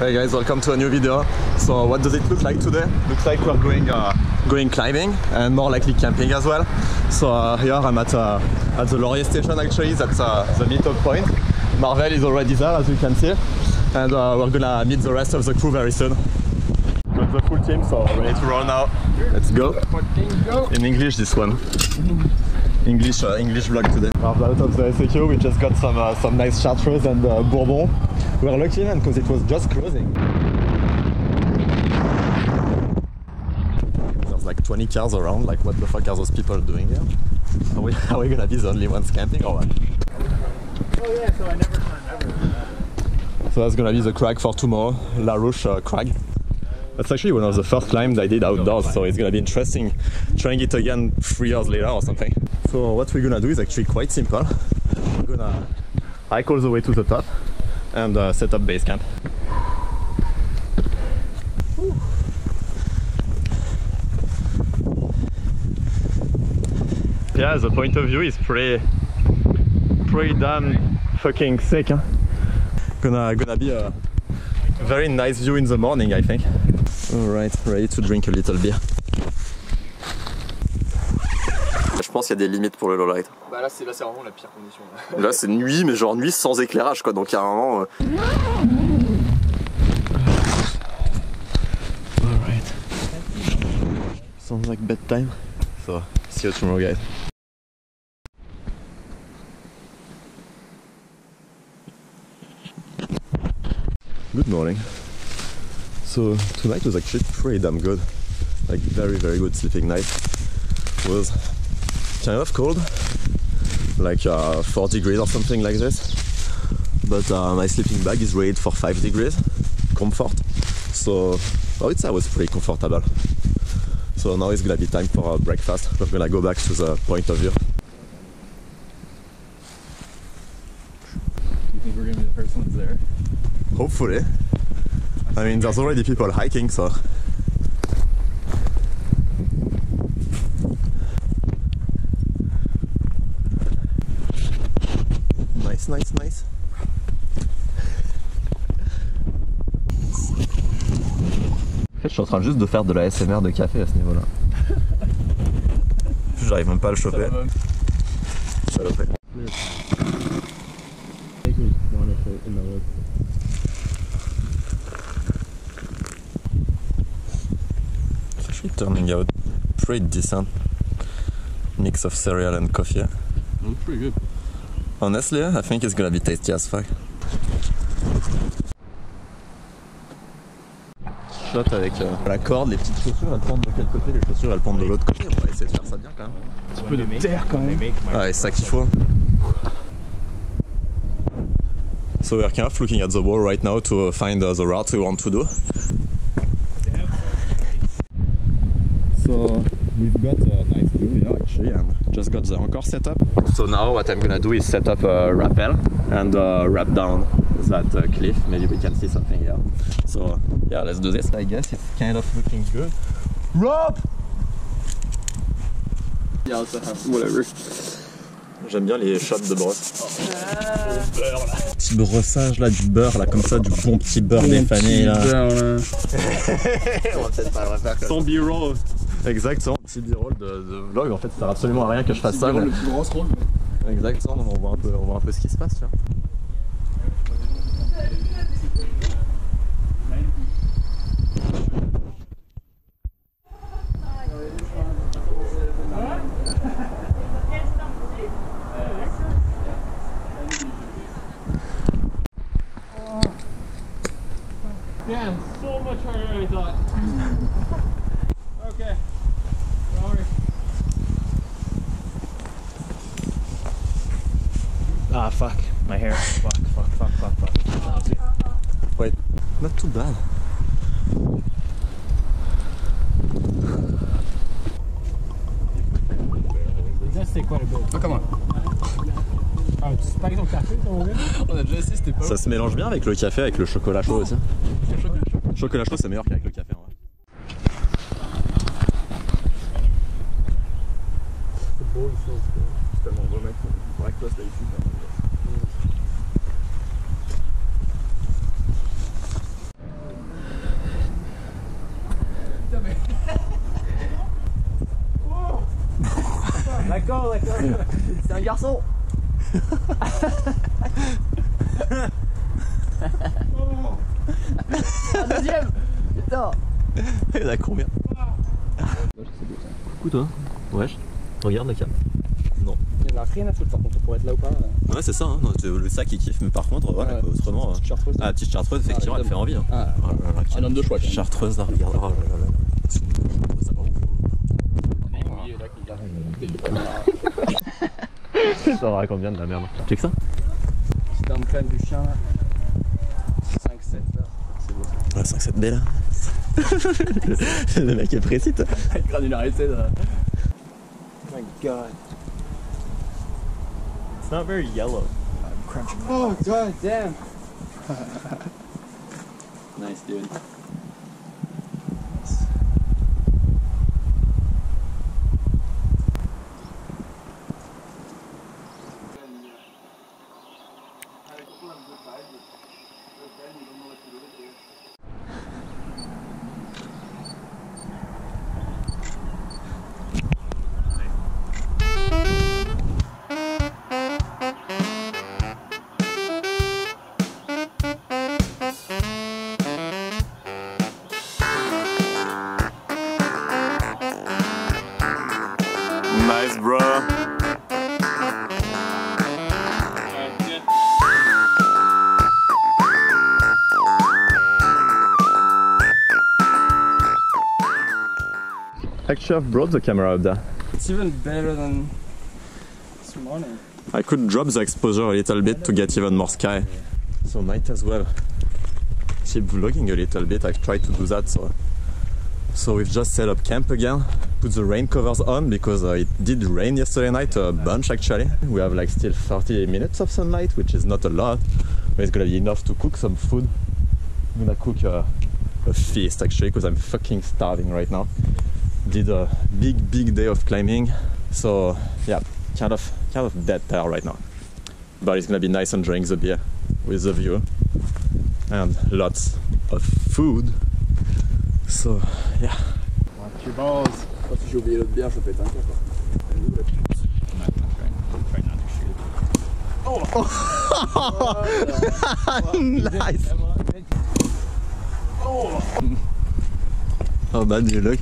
Hey guys, welcome to a new video. So what does it look like today? Looks like we're going uh, going climbing and more likely camping as well. So uh, here I'm at uh, at the Laurier station actually, that's uh, the meetup point. Marvel is already there as you can see and uh, we're gonna meet the rest of the crew very soon. Got the full team so ready to roll now. Let's go. In English this one. English uh, English vlog today. Out of the SAQ, we just got some some nice chartreuse and bourbon. We were lucky man because it was just closing. There's like 20 cars around, like what the fuck are those people doing here? Are we, are we gonna be the only ones camping or what? Oh yeah, so I never never. So that's gonna be the crag for tomorrow, Larouche uh, crag. That's actually one of the first climbs I did outdoors, so it's gonna be interesting trying it again three years later or something. So what we're gonna do is actually quite simple. We're gonna hike all the way to the top and uh, set up base camp. Yeah, the point of view is pretty, pretty damn fucking sick. Huh? Gonna, gonna be a very nice view in the morning, I think. All right, ready to drink a little beer. Pense qu'il y a des limites pour le lowlight. Bah là c'est là c'est vraiment la pire condition. Là. Là, c'est nuit, mais genre nuit sans éclairage, quoi. Donc, il y a un moment. euh, Alright. Sounds like bedtime. So, see you tomorrow, guys. Good morning. So, tonight was actually pretty damn good. Like, very, very good sleeping night. Was kind of cold, like uh, 4 degrees or something like this. But uh, my sleeping bag is rated for 5 degrees comfort. So I it's I was pretty comfortable. So now it's gonna be time for breakfast. We're gonna go back to the point of view. You think we're gonna be the first ones there? Hopefully. I mean, there's already people hiking, so. Nice, nice, nice. En fait, je suis en train juste de faire de la SMR de café à ce niveau-là. J'arrive même pas à le choper. Salopé. It's actually turning out pretty decent. Mix of cereal and coffee. Looks pretty good. Honestly, I think it's gonna be tasty as fuck. Shot avec euh, la corde, les petites chaussures, elles pendent de quel côté Les chaussures elles pendent de l'autre côté? On va essayer de faire ça bien quand même. Un peu de terre quand même. Ouais, c'est ça qu'il faut. So we're kind of looking at the wall right now to find uh, the route we want to do. So we've got a nice view here actually and just got the anchor set up. So now what I'm gonna do is set up a rappel and uh, wrap down that uh, cliff. Maybe we can see something here. So yeah, let's do this. I guess it's kind of looking good. Rope! Yeah, also have whatever. J'aime bien les shots de brosse. Petit brossage là, du beurre là, comme ça, du bon petit beurre défané là. On va peut-être pas le refaire comme Sans b-roll. ça. Exactement. Petit b-roll de, de vlog, en fait, ça sert absolument à rien que je fasse ça. Le mais- plus gros scroll. Exactement, on voit, un peu, on voit un peu ce qui se passe, tu vois. Damn, so much harder than I thought. okay. Ah, fuck. My hair. Fuck, fuck, fuck, fuck, fuck. Wait, not too bad. C'était quoi le beau? Ah, comment Ah, c'est pas ton café, ton gars On a déjà essayé, c'était pas Ça se mélange bien avec le café, avec le chocolat chaud aussi. Chocolat chaud, c'est meilleur qu'avec le café en vrai. C'est beau ici, c'est tellement beau, d'accord. C'est un garçon. un deuxième. Putain. Il y en a combien? Coucou toi. Wesh. Regarde la cam. Non. Il n'y a rien à foutre par contre pour être là ou pas. Ouais, c'est ça, hein. Non, le sac qui kiffe, mais par contre, voilà, Ouais. quoi, autrement. euh, Petite chartreuse. Ah, petite chartreuse, effectivement, Ah, elle fait envie. Hein. Ah. Oh là là, Un homme de choix. Chartreuse, là, regarde. Oh là là là. Ça raconte bien de la merde. Check ça C'est un crème du chien. 5-7 là. C'est beau. Ouais, 5-7B là. le mec est précis, toi. Granularité. Oh my god. It's not very yellow. Oh god damn. nice dude. Nice, bro. Actually, I've brought the camera up there. It's even better than this morning. I could drop the exposure a little bit to get even more sky. So might as well keep vlogging a little bit. I tried to do that. So, so we've just set up camp again. Put the rain covers on because uh, it did rain yesterday night a bunch actually. We have like still 30 minutes of sunlight, which is not a lot, but it's gonna be enough to cook some food. I'm gonna cook a, a feast actually because I'm fucking starving right now. Did a big big day of climbing, so yeah, kind of kind of dead tired right now. But it's gonna be nice and drink the beer with the view and lots of food. So yeah. Tu balls. Quand j'ai oublié l'autre bière, je pète un câble. nice. How bad you look?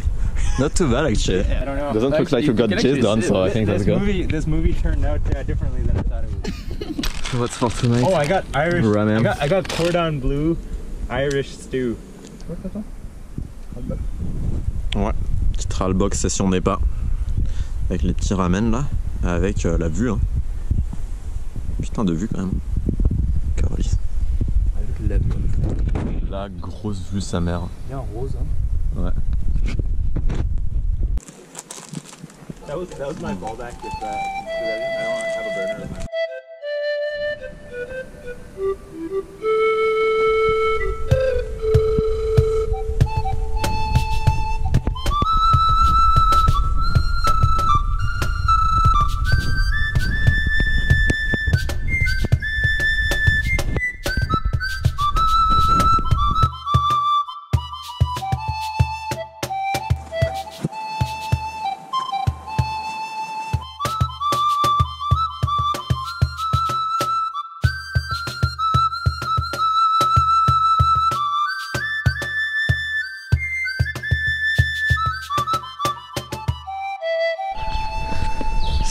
Not too bad actually. I don't know. Doesn't look like you got chased on, so I think that's this good. movie, this movie turned out uh, differently than I thought it would. What's for tonight? Oh, I got Irish. Ramen. I got, I got cordon bleu, Irish stew. Ouais, petite box session n'est pas. Avec les petits ramen là, avec euh, la vue. Hein. Putain de vue quand même. Carolis. La grosse vue sa mère. Bien rose. Hein. Ouais. That was that was my fallback if uh, 'cause I, didn't- I don't have a burner.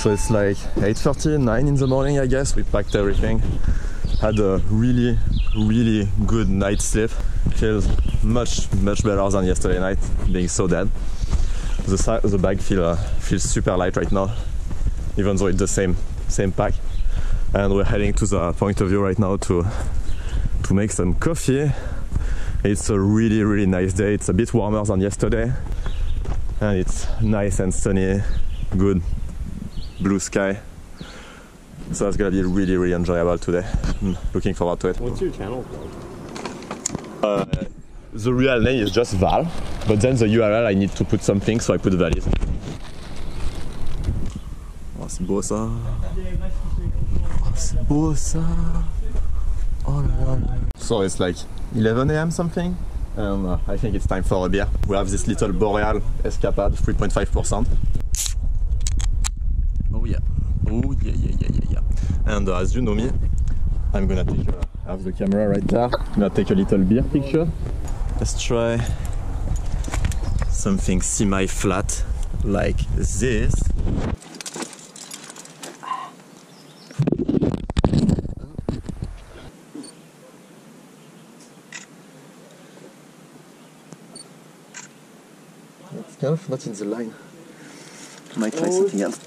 So it's like 8.30, 9 in the morning I guess, we packed everything. Had a really, really good night's sleep. Feels much, much better than yesterday night, being so dead. The, the bag feel, uh, feels super light right now, even though it's the same, same pack. And we're heading to the point of view right now to, to make some coffee. It's a really, really nice day. It's a bit warmer than yesterday. And it's nice and sunny, good blue sky. So it's gonna be really, really enjoyable today. Mm, looking forward to it. What's your channel called? Uh, the real name is just Val, but then the URL I need to put something, so I put Valis. Oh, c'est beau ça. Oh, c'est beau ça. Oh. So it's like 11 a.m. something, and uh, I think it's time for a beer. We have this little Boreal Escapade, 3.5%. Oh yeah. And uh, as you know me, I'm gonna take I have the camera right there. I'm gonna take a little beer picture. Let's try something semi-flat like this. Kind of not in the line. Might try something else.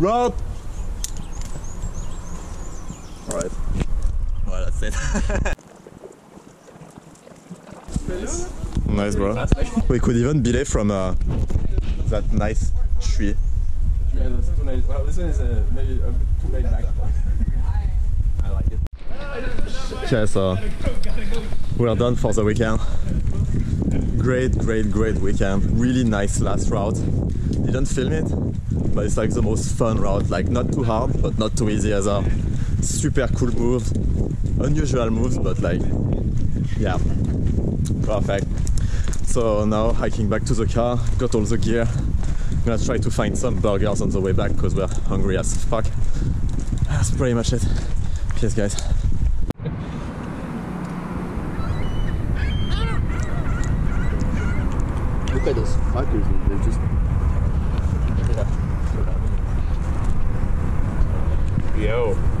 Well, rope! Alright. Well, that's it. nice, bro. We could even belay from uh, that nice tree. Yeah, that's too nice. Well, this one is uh, maybe a bit too laid back. I like it. Okay, so we're done for the weekend. Great, great, great weekend. Really nice last route. Didn't film it, but it's like the most fun route. Like not too hard, but not too easy as a super cool moves, unusual moves, but like yeah, perfect. So now hiking back to the car, got all the gear. I'm gonna try to find some burgers on the way back because we're hungry as fuck. That's pretty much it. Peace, guys. Look at those fuckers, man. They're just. Yo.